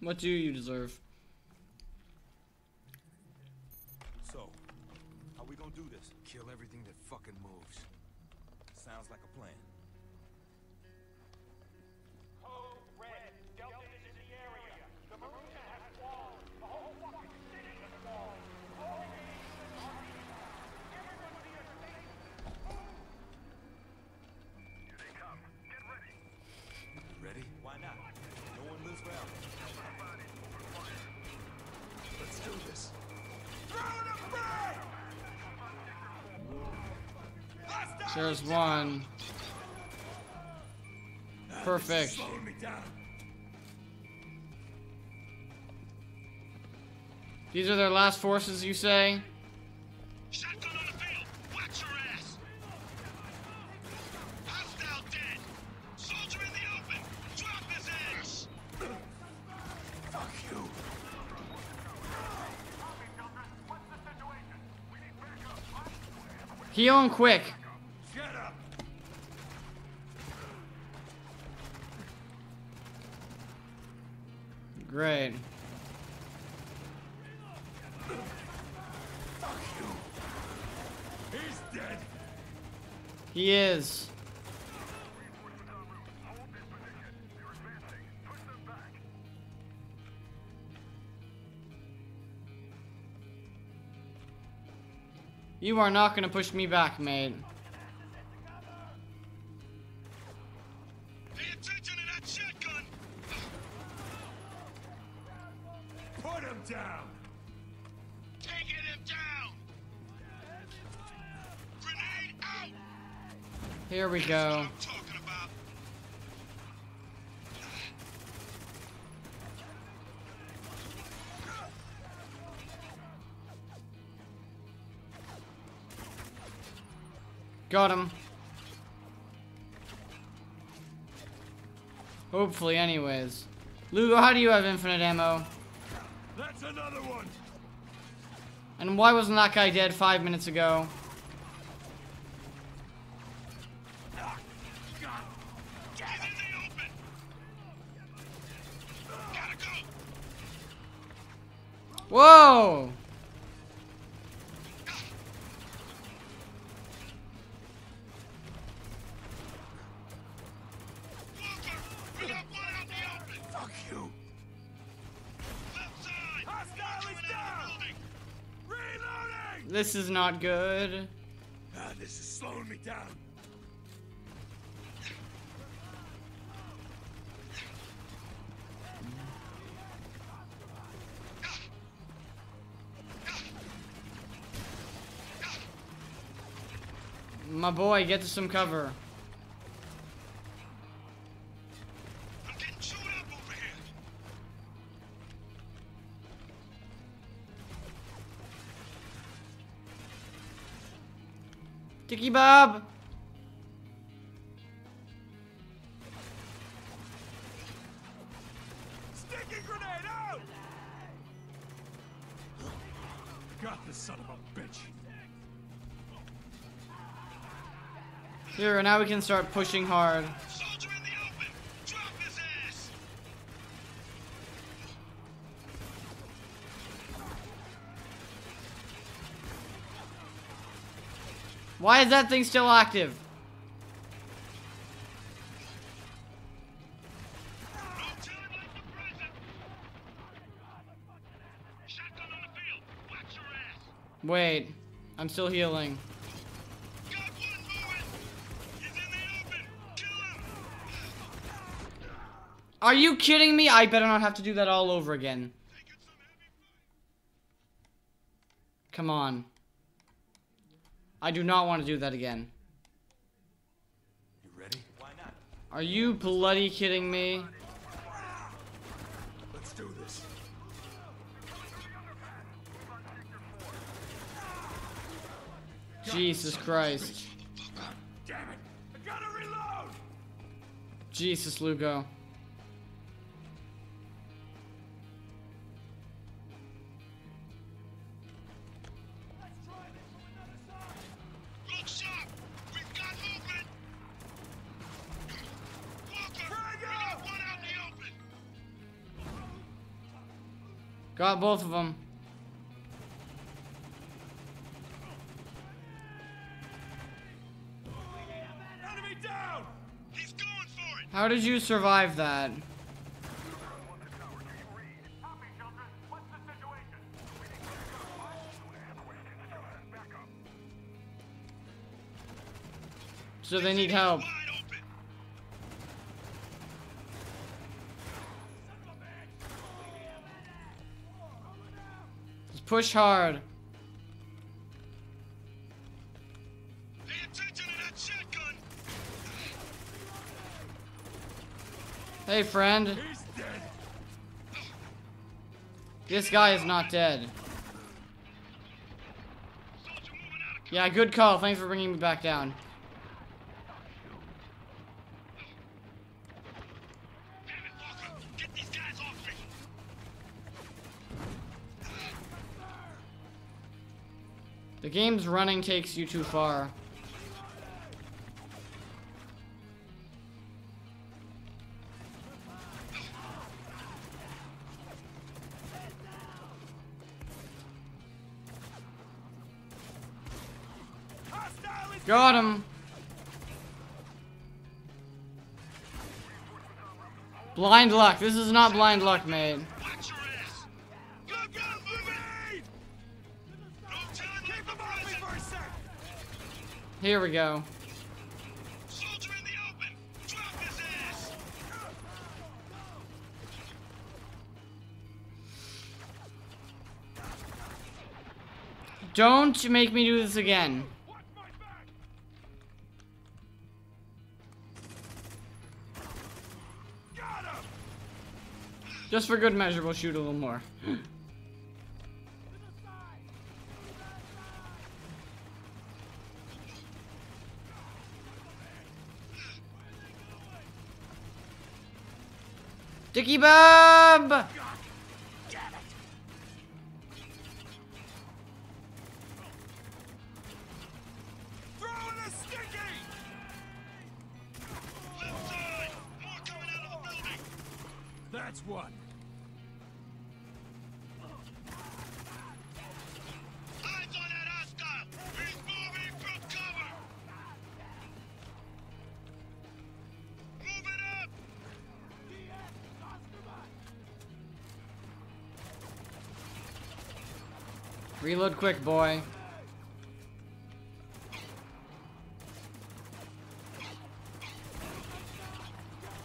What do you deserve? So, how we gonna do this? Kill everything that fucking moves. Sounds like a plan. There's one. Perfect. These are their last forces, you say? Shotgun on the He is. You are not gonna push me back, mate. Go. I'm talking about. Got him. Hopefully, anyways. Lugo, how do you have infinite ammo? That's another one. And why wasn't that guy dead five minutes ago? Reloading. This is not good. Ah, this is slowing me down. My boy, get to some cover. Dicky Bob! Here, now we can start pushing hard. Why is that thing still active? Wait, I'm still healing. Are you kidding me? I better not have to do that all over again. Taking some heavy fire. Come on. I do not want to do that again. You ready? Why not? Are you bloody kidding me? Let's do this. Jesus Christ. Damn it! I gotta reload. Jesus, Lugo. Got both of them. Enemy down! He's going for it! How did you survive that? So they need help. Wide open! Just push hard. Hey, friend. This guy is not dead. Yeah, good call. Thanks for bringing me back down. The game's running takes you too far. Got him. Blind luck. This is not blind luck, mate. Here we go. Soldier in the open! Drop his ass! Don't make me do this again. Watch my back! Got him! Just for good measure, we'll shoot a little more. Dicky Reload quick, boy.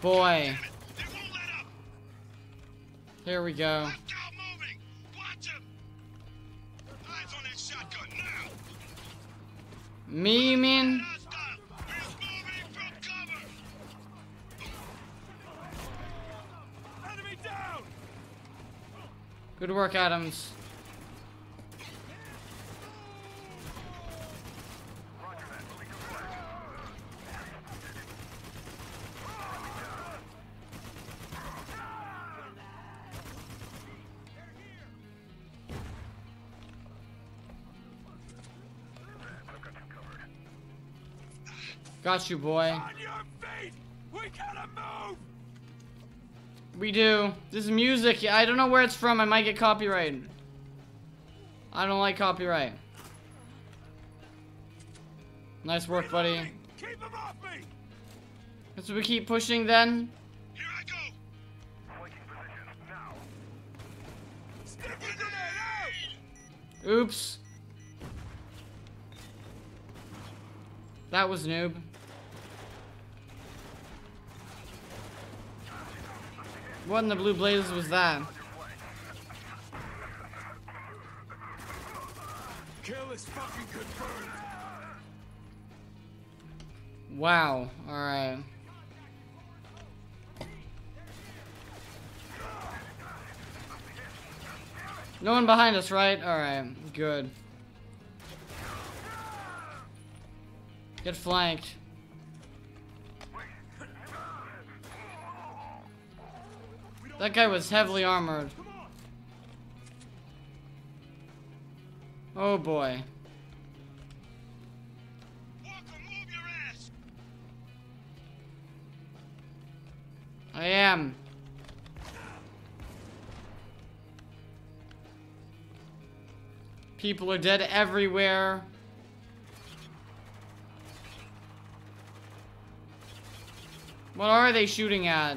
Boy. Here we go. Me, you mean? Good work, Adams. Got you, boy. On your feet! We gotta move! We do. This is music. I don't know where it's from. I might get copyrighted. I don't like copyright. Nice work, buddy. Keep him off me! So we keep pushing then? Here I go! Sticky grenade out! Oops. That was noob. What in the blue blazes was that? Kill is fucking confirmed! Wow. Alright. No one behind us, right? Alright. Good. Get flanked. That guy was heavily armored. Oh boy. I am. People are dead everywhere. What are they shooting at?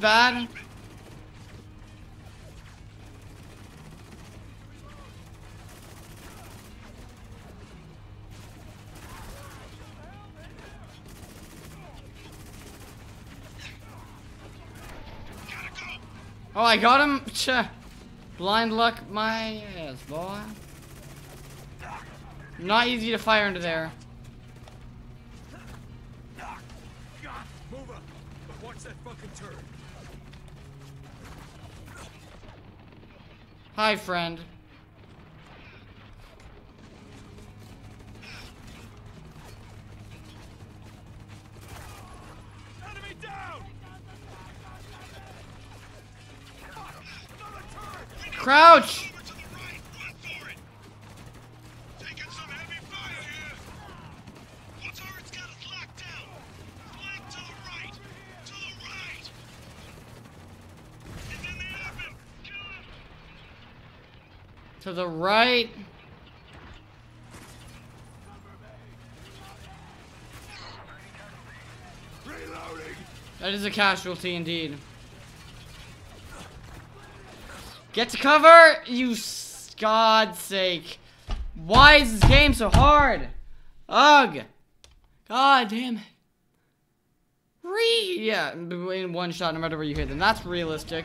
bad. Oh, I got him! Blind luck my ass, boy. Not easy to fire into there. Hi, friend. Crouch! To the right. That is a casualty indeed. Get to cover! You God's sake. Why is this game so hard? Ugh. God damn it. Re yeah, in one shot, no matter where you hit them. That's realistic.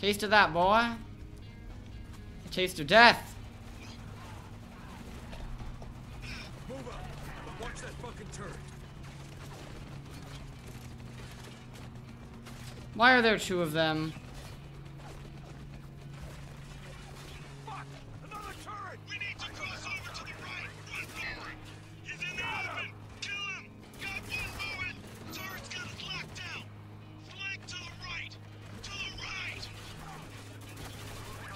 Taste of that, boy. Taste of death. Move up. Watch that fucking turret. Why are there two of them?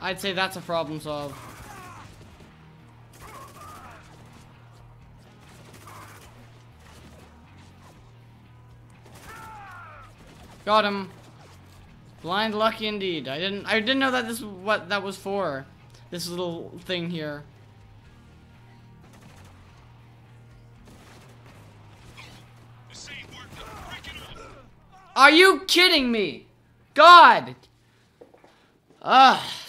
I'd say that's a problem solved. Got him. Blind luck indeed. I didn't I didn't know that this what that was for. This little thing here. Are you kidding me? God! Ugh.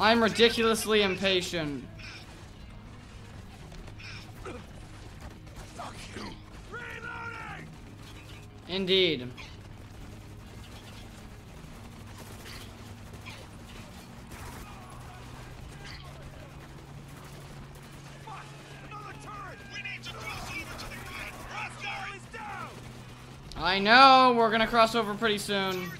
right. ridiculously impatient. Indeed. I know, we're gonna cross over pretty soon.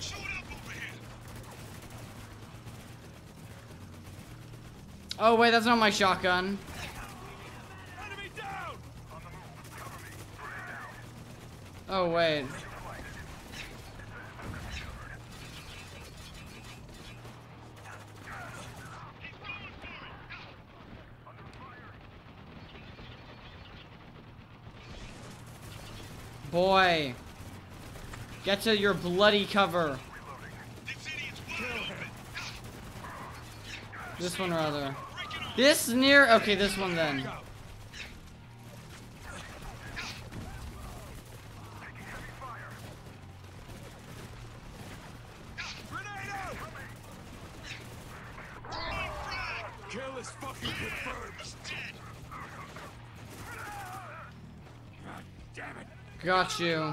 Chewed up over here. Oh wait, that's not my shotgun. Enemy down! Wait. Boy. Get to your bloody cover. This one rather. Break. This near okay, this one then. Grenade out! Kill is fucking confirmed! Dead. God damn it! Got you.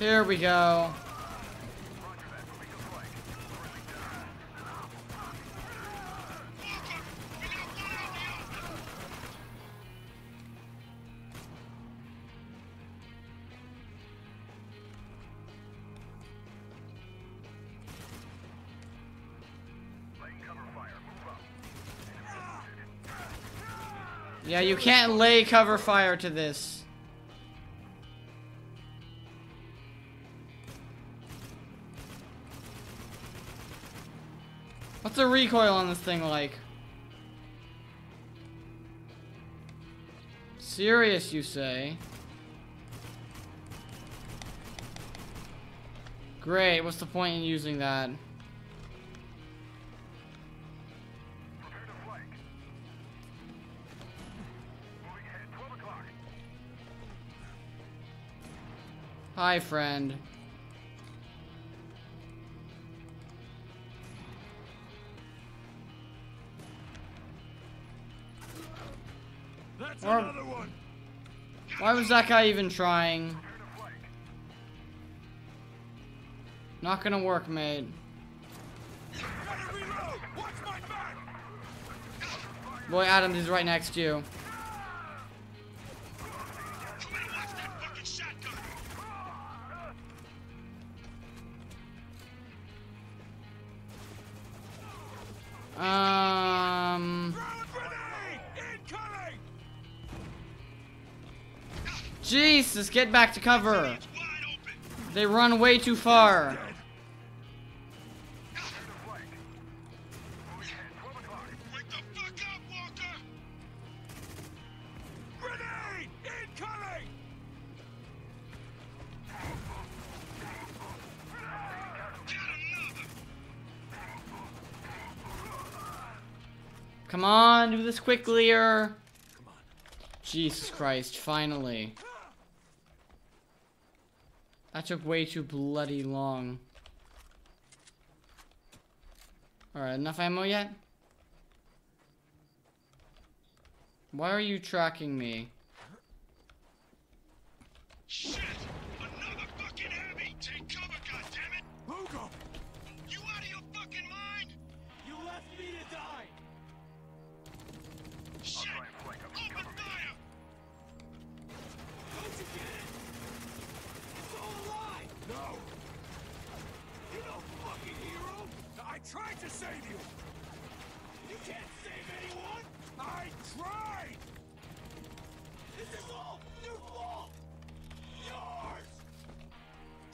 Here we go. Yeah, you can't lay cover fire to this. What's the recoil on this thing like? Serious, you say? Great, what's the point in using that? Hi, friend. That's Or- another one! Why was that guy even trying? Not gonna work, mate. Gotta reload! Watch my back! Boy, Adam, he's right next to you. Um! Jesus, get back to cover. They run way too far. On, do this quickly or. Come on. Jesus Christ, finally. That took way too bloody long. Alright, enough ammo yet? Why are you tracking me? Shit! Another fucking heavy! Take cover, goddammit! Hugo! You out of your fucking mind? You left me to die! Shit! Open! Don't you? It's all a lie! No! You're fucking hero! I tried to save you! You can't save anyone! I tried! This is all your fault! Yours!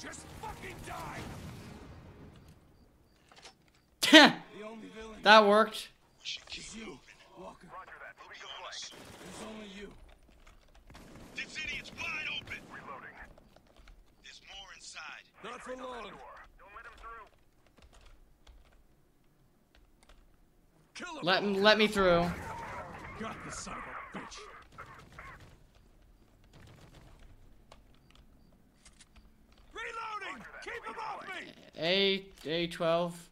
Just fucking die! That worked. We should keep is you, moving. Walker. Regardless, There's only you. this idiot's wide open. Reloading. There's more inside. Not for long. Don't let him through. Kill him! Let let me through. Got the son of a bitch! Reloading! Keep him off me! A A twelve.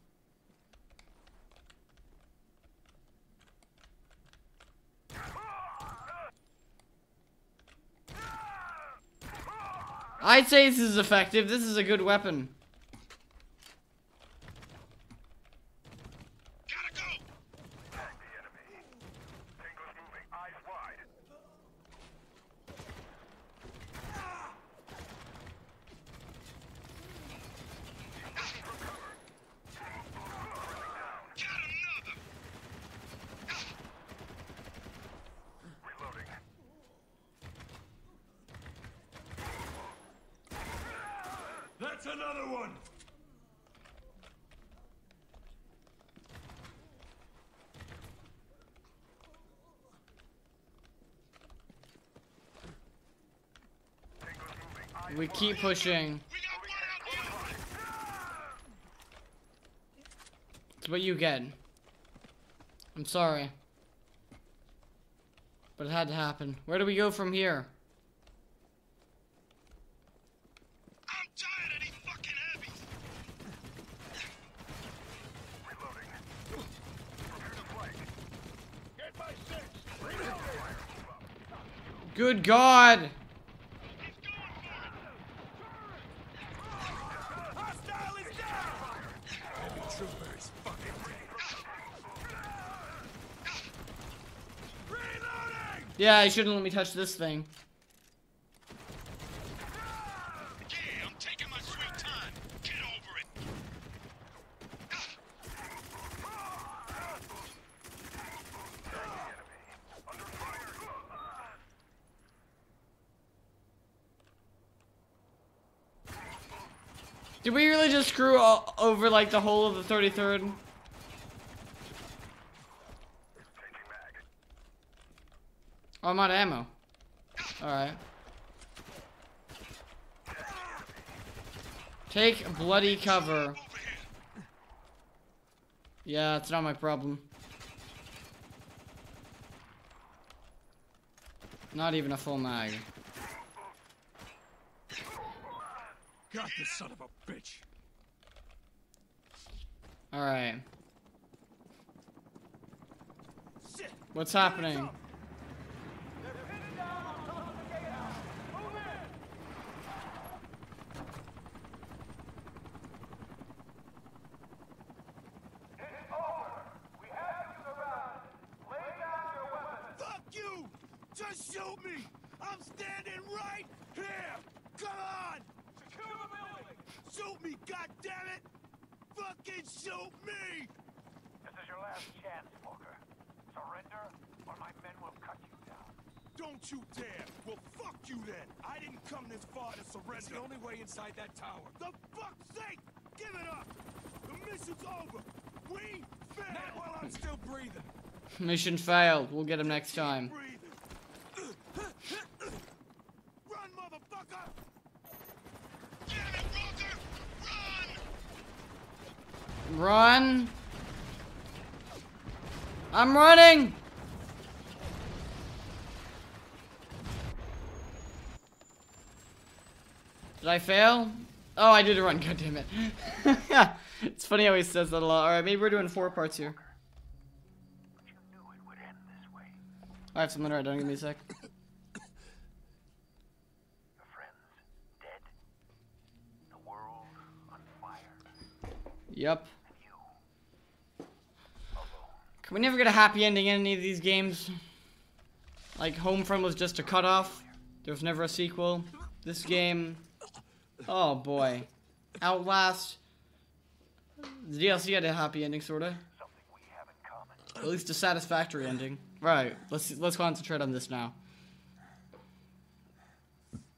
I'd say this is effective. This is a good weapon. Gotta go. Tango's moving. Eyes wide. Got another. Reloading. That's another one! We keep pushing. It's what you get. I'm sorry. But it had to happen. Where do we go from here? I'm tired of these fucking heavies. reloading. Prepare to flank. Get my six. Reloading. Good God! He's going for it. Hostile is down! Heavy trooper is fucking dead. God! Yeah, he shouldn't let me touch this thing. Yeah, I'm taking my sweet time. Get over it. Did we really just screw o- over like the whole of the 33rd? Oh, I'm out of ammo. Alright. Take bloody cover. Yeah, it's not my problem. Not even a full mag. The son of a bitch! Alright. What's happening? They're pinning down on top of the gatehouse. Move in. It's over. We have you surrounded. Lay down your weapons. Fuck you! Just shoot me! I'm standing right here! Come on! Secure the building. Shoot me, goddammit! Fucking shoot me! This is your last chance, Walker. Surrender, or my men will cut you down. Don't you dare! Well, fuck you then! I didn't come this far to surrender! It's the only way inside that tower. The fuck's sake! Give it up! The mission's over! We failed! Not while I'm still breathing! Mission failed. We'll get him next time. Breathing! Run, motherfucker! Damn it, Walker! Run! I'm running! Did I fail? Oh, I did a run. God damn it. it's funny how he says that a lot. Alright, maybe we're doing four parts here. But you knew it would end this way. I have something write down. Give me a sec. Your friends dead. The world on fire. Yep. Can we never get a happy ending in any of these games? Like, Homefront was just a cutoff. There was never a sequel. This game... Oh, boy. Outlast... The DLC had a happy ending, sorta. At least a satisfactory ending. Right. Let's let's concentrate on this now.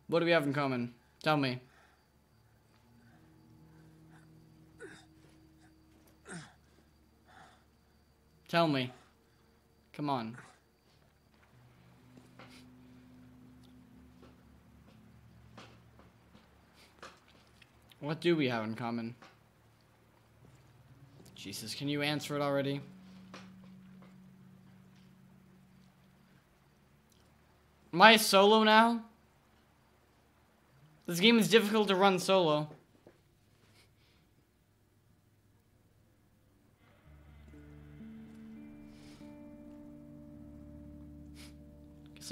What do we have in common? Tell me. Tell me. Come on. What do we have in common? Jesus, can you answer it already? Am I solo now? This game is difficult to run solo.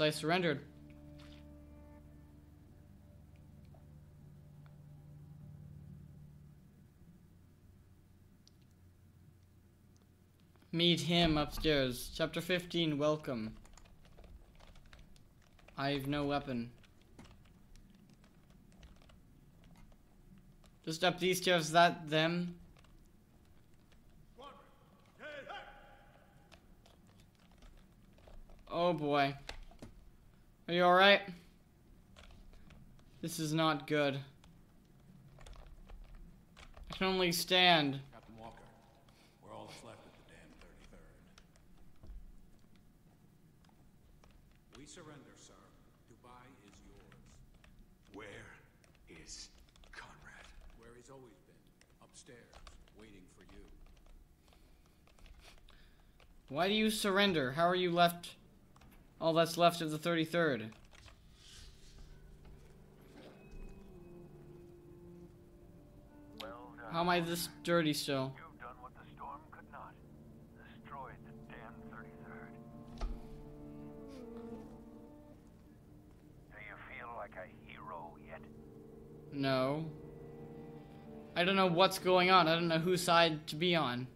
I surrendered. Meet him upstairs. Chapter 15, welcome. I have no weapon. Just up these stairs, that them? Oh boy. Are you alright? This is not good. I can only stand. Captain Walker, we're all that's left of the damn 33rd. We surrender, sir. Dubai is yours. Where is Konrad? Where he's always been. Upstairs, waiting for you. Why do you surrender? How are you left? All that's left of the 33rd. Well. Uh, How am I this dirty still? You've done what the storm could not. Destroyed the damn 33rd. Do you feel like a hero yet? No. I don't know what's going on. I don't know whose side to be on.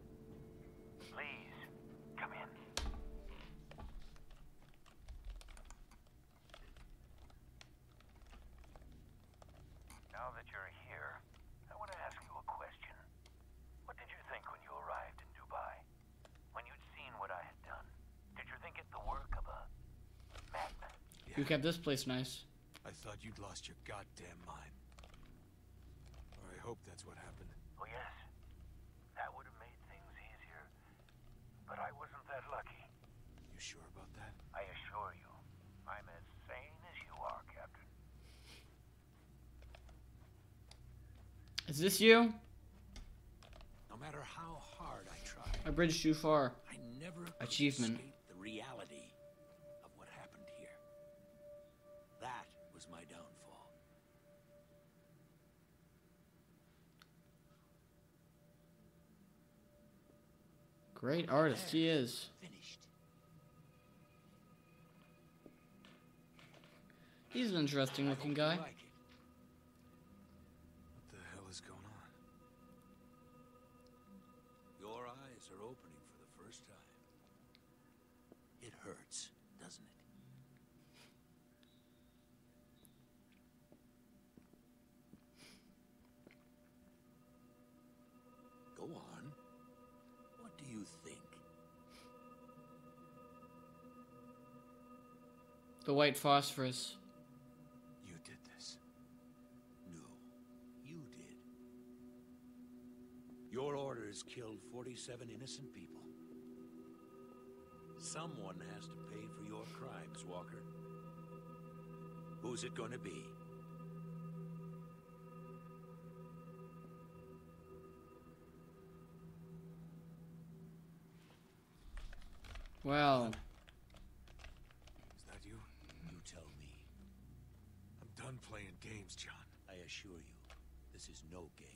Please, come in. Now that you're here, I want to ask you a question. What did you think when you arrived in Dubai? When you'd seen what I had done? Did you think it the work of a madman? You kept this place nice. I thought you'd lost your goddamn mind. Or I hope that's what happened. Oh, yes. That would have made things easier. But I wasn't that lucky. You sure about that? I assure you, I'm as sane as you are, Captain. Is this you? No matter how hard I try, I bridged too far. I never could Achievement. Great artist he is. He's an interesting looking guy. White phosphorus. You did this. No, you did. Your orders killed 47 innocent people. Someone has to pay for your crimes, Walker. Who's it gonna be? Well, Is that you? You tell me. I'm done playing games, John. I assure you, this is no game.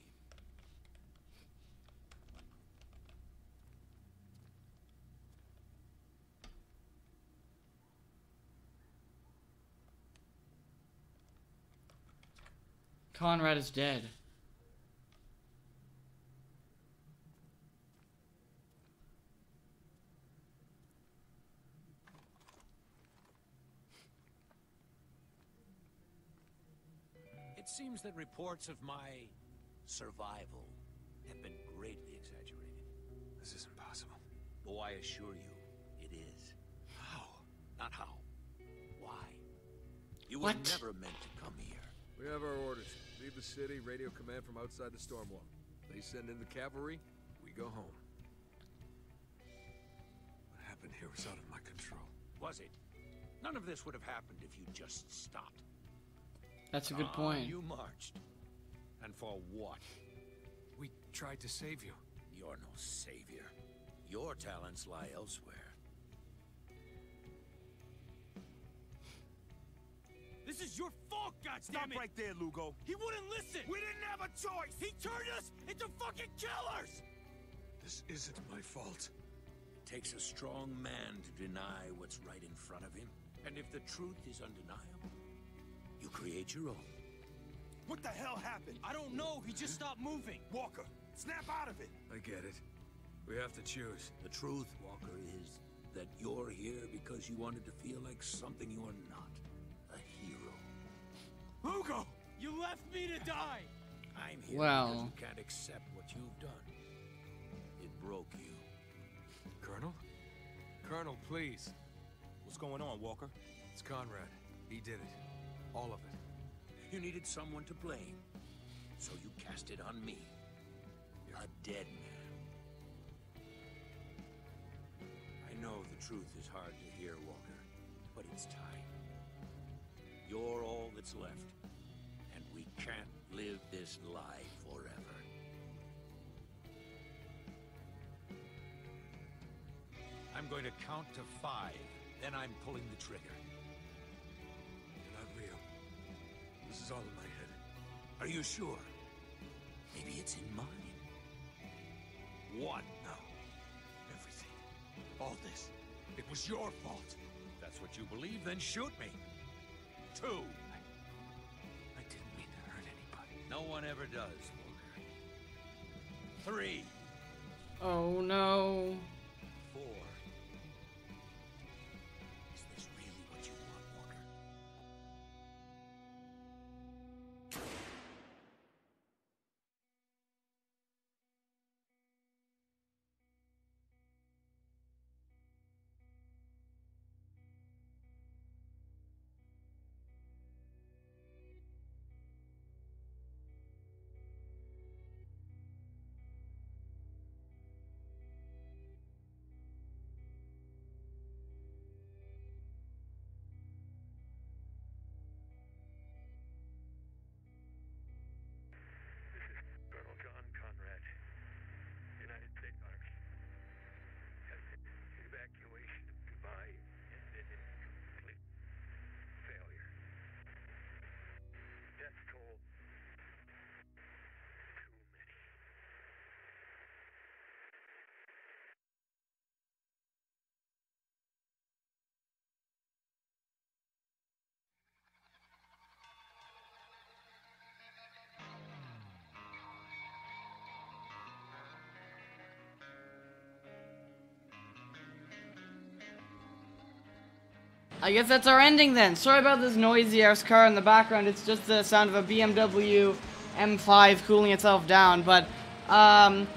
Konrad is dead. seems that reports of my survival have been greatly exaggerated. This is impossible. Oh, I assure you, it is. How? Not how. Why? You what? were never meant to come here. We have our orders. Leave the city, radio command from outside the Stormwall. They send in the cavalry, we go home. What happened here was out of my control. Was it? None of this would have happened if you just stopped. That's a good Ah, point. You marched. And for what? We tried to save you. You're no savior. Your talents lie elsewhere. This is your fault, goddammit! Stop right there, Lugo. He wouldn't listen! We didn't have a choice! He turned us into fucking killers! This isn't my fault. It takes a strong man to deny what's right in front of him. And if the truth is undeniable, you create your own. What the hell happened? I don't know. He just stopped moving. Walker, snap out of it. I get it. We have to choose. The truth, Walker, is that you're here because you wanted to feel like something you're not. A hero. Lugo! You left me to die! I'm here Well. because you can't accept what you've done. It broke you. Colonel? Colonel, please. What's going on, Walker? It's Konrad. He did it. All of it. You needed someone to blame. So you cast it on me. You're a dead man. I know the truth is hard to hear, Walker, but it's time. You're all that's left. And we can't live this lie forever. I'm going to count to five. Then I'm pulling the trigger. This is all in my head. Are you sure? Maybe it's in mine. One. No. Everything. All this. It was your fault. If That's what you believe, then shoot me. Two. I didn't mean to hurt anybody. No one ever does, Walker. Three. Oh no. I guess that's our ending then. Sorry about this noisy ass car in the background. It's just the sound of a BMW M5 cooling itself down. But, um,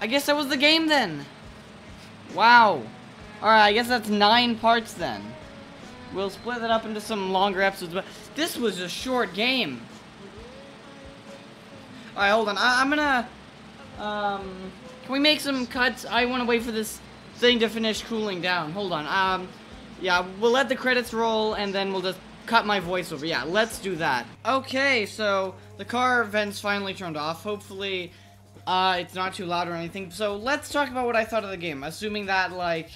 I guess that was the game then. Wow. Alright, I guess that's nine parts then. We'll split it up into some longer episodes, but this was a short game. Alright, hold on. I I'm gonna, um, can we make some cuts? I want to wait for this thing to finish cooling down. Hold on. Um, yeah, we'll let the credits roll and then we'll just cut my voiceover. Yeah, let's do that. Okay, so the car vents finally turned off. Hopefully, uh, it's not too loud or anything. So let's talk about what I thought of the game, assuming that, like,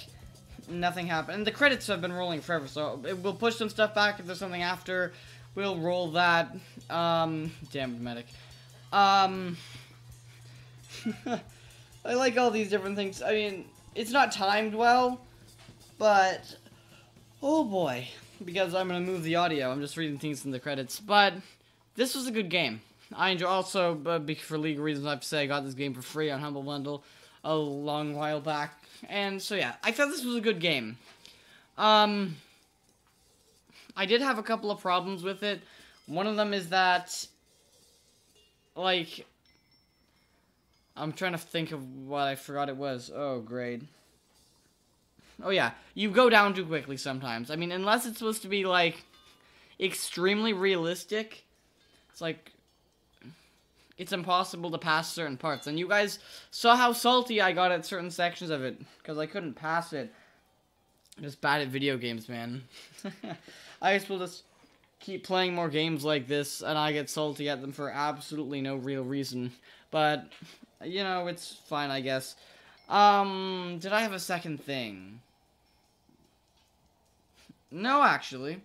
nothing happened. And the credits have been rolling forever, so we'll push some stuff back if there's something after. We'll roll that. Um, damn medic. Um, I like all these different things. I mean, it's not timed well, but oh boy, because I'm gonna move the audio. I'm just reading things in the credits, but this was a good game. I enjoy. Also, be- for legal reasons, I have to say I got this game for free on Humble Bundle a long while back, and so yeah, I thought this was a good game. Um, I did have a couple of problems with it. One of them is that, like, I'm trying to think of what I forgot it was. Oh, great. Oh yeah, you go down too quickly sometimes. I mean, unless it's supposed to be like, extremely realistic. It's like it's impossible to pass certain parts. And you guys saw how salty I got at certain sections of it because I couldn't pass it. I'm Just bad at video games, man. I guess we'll just keep playing more games like this, and I get salty at them for absolutely no real reason. But you know, it's fine, I guess. Um, did I have a second thing? No, actually.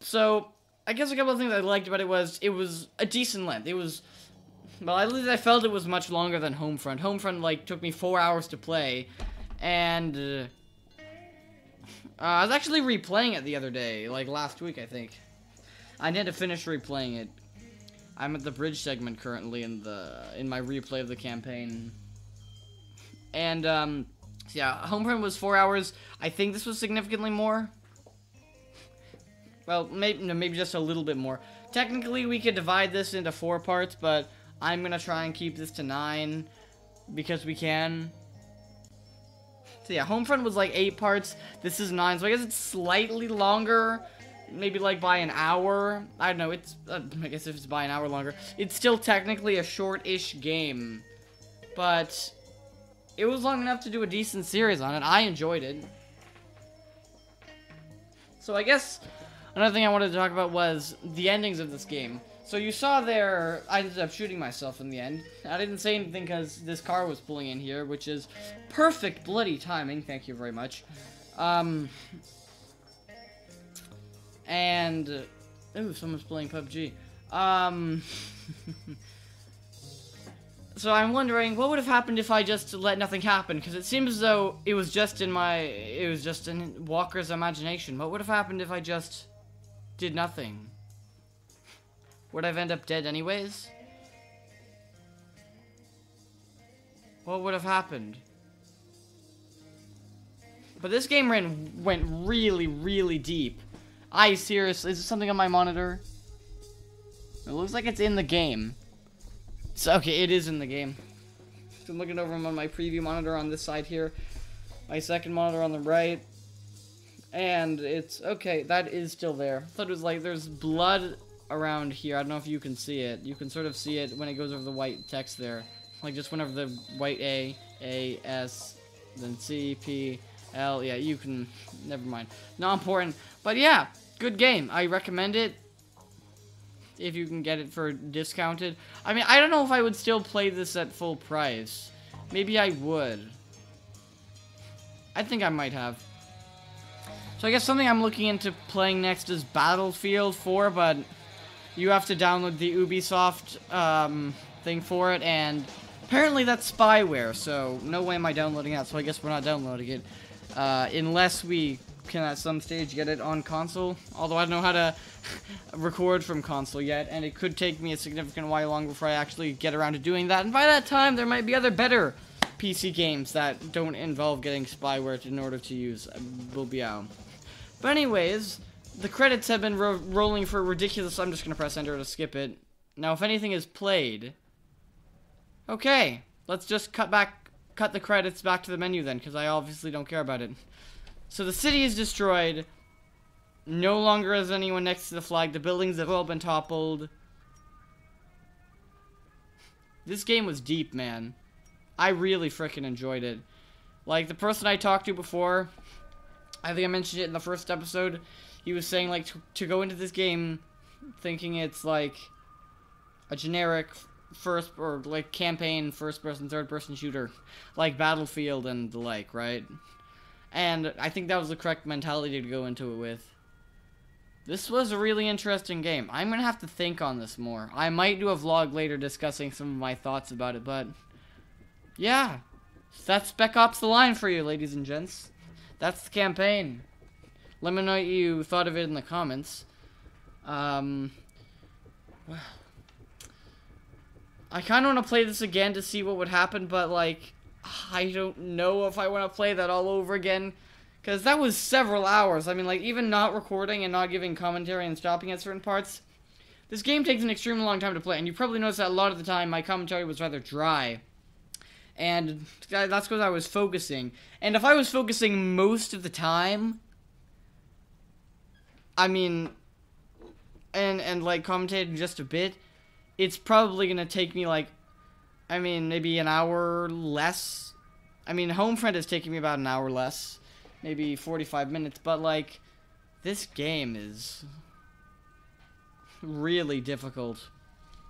So, I guess a couple of things I liked about it was it was a decent length. It was, well, at least I felt it was much longer than Homefront. Homefront like took me four hours to play, and uh, I was actually replaying it the other day, like last week, I think. I need to finish replaying it. I'm at the bridge segment currently in the in my replay of the campaign. And um yeah, Homefront was 4 hours. I think this was significantly more. Well, maybe no, maybe just a little bit more. Technically, we could divide this into 4 parts, but I'm going to try and keep this to 9 because we can. So yeah, Homefront was like 8 parts. This is 9, so I guess it's slightly longer maybe like by an hour. I don't know. It's uh, I guess if it's by an hour longer, it's still technically a short-ish game, but it was long enough to do a decent series on it. I enjoyed it. So I guess another thing I wanted to talk about was the endings of this game. So you saw there, I ended up shooting myself in the end. I didn't say anything because this car was pulling in here, which is perfect bloody timing. Thank you very much. Um, and ooh, someone's playing PUBG. Um, so I'm wondering what would have happened if I just let nothing happen? Because it seems as though it was just in my, it was just in Walker's imagination. What would have happened if I just did nothing? Would I end up dead anyways? What would have happened? But this game ran went really, really deep. I seriously, is something on my monitor? It looks like it's in the game. So, okay, it is in the game. So I'm looking over on my preview monitor on this side here. My second monitor on the right. And it's, okay, that is still there. I thought it was like, there's blood around here. I don't know if you can see it. You can sort of see it when it goes over the white text there. Like just whenever the white A, A, S, then C, P, L. Yeah, you can, never mind. Not important. But yeah, good game. I recommend it if you can get it for discounted. I mean, I don't know if I would still play this at full price. Maybe I would. I think I might have. So I guess something I'm looking into playing next is Battlefield 4, but you have to download the Ubisoft um, thing for it, and apparently that's spyware, so no way am I downloading that, so I guess we're not downloading it. Uh, unless we can at some stage get it on console, although I don't know how to record from console yet, and it could take me a significant while long before I actually get around to doing that, and by that time there might be other better PC games that don't involve getting spyware in order to use Bulbiao. But anyways, the credits have been ro rolling for ridiculous, I'm just to press enter to skip it. Now if anything is played, okay, let's just cut back, cut the credits back to the menu then, because I obviously don't care about it. So the city is destroyed. No longer is anyone next to the flag. The buildings have all been toppled. This game was deep, man. I really freaking enjoyed it. Like, the person I talked to before, I think I mentioned it in the first episode, he was saying, like, to, to go into this game thinking it's, like, a generic first, or, like, campaign first-person, third-person shooter, like Battlefield and the like, right? And I think that was the correct mentality to go into it with. This was a really interesting game. I'm going to have to think on this more. I might do a vlog later discussing some of my thoughts about it, but... Yeah. That's Spec Ops The Line for you, ladies and gents. That's the campaign. Let me know what you thought of it in the comments. Um... Well... I kind of want to play this again to see what would happen, but, like... I don't know if I want to play that all over again. Because that was several hours. I mean, like, even not recording and not giving commentary and stopping at certain parts. This game takes an extremely long time to play. And you probably noticed that a lot of the time my commentary was rather dry. And that's because I was focusing. And if I was focusing most of the time... I mean, and and like commentating just a bit, it's probably gonna take me like, I mean, maybe an hour less. I mean, Homefront is taking me about an hour less, maybe 45 minutes. But like, this game is really difficult.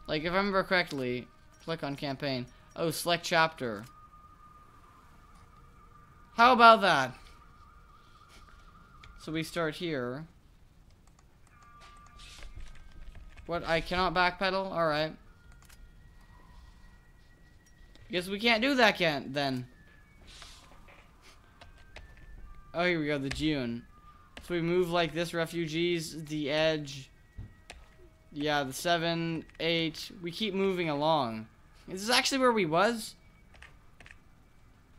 Like, if I remember correctly, click on campaign. Oh, select chapter. How about that? So we start here. What, I cannot backpedal? Alright. Guess we can't do that can then. Oh, here we go, the June. So we move like this, refugees, the edge. Yeah, the seven, eight. We keep moving along. This Is this actually where we was?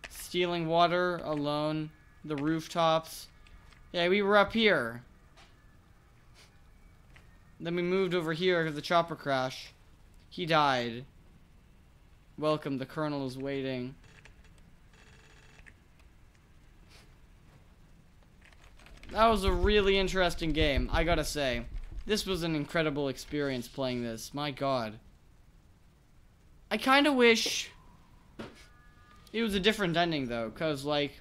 Stealing water alone. The rooftops. Yeah, we were up here. Then we moved over here because the chopper crash. He died. Welcome, the colonel is waiting. That was a really interesting game, I gotta say. This was an incredible experience playing this. My god. I kinda wish it was a different ending though, cause like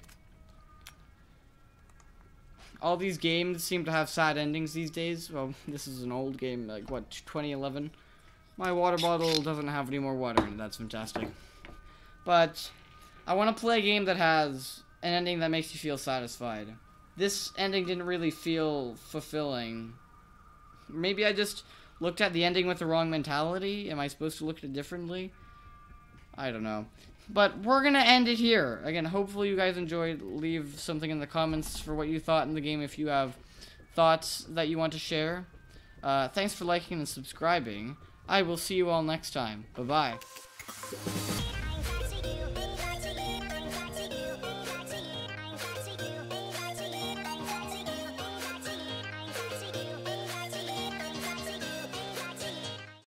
all these games seem to have sad endings these days. Well, this is an old game, like what, 2011? My water bottle doesn't have any more water it. That's fantastic. But I want to play a game that has an ending that makes you feel satisfied. This ending didn't really feel fulfilling. Maybe I just looked at the ending with the wrong mentality. Am I supposed to look at it differently? I don't know. But we're going to end it here. Again, hopefully you guys enjoyed. Leave something in the comments for what you thought in the game if you have thoughts that you want to share. Uh, thanks for liking and subscribing. I will see you all next time. Bye-bye.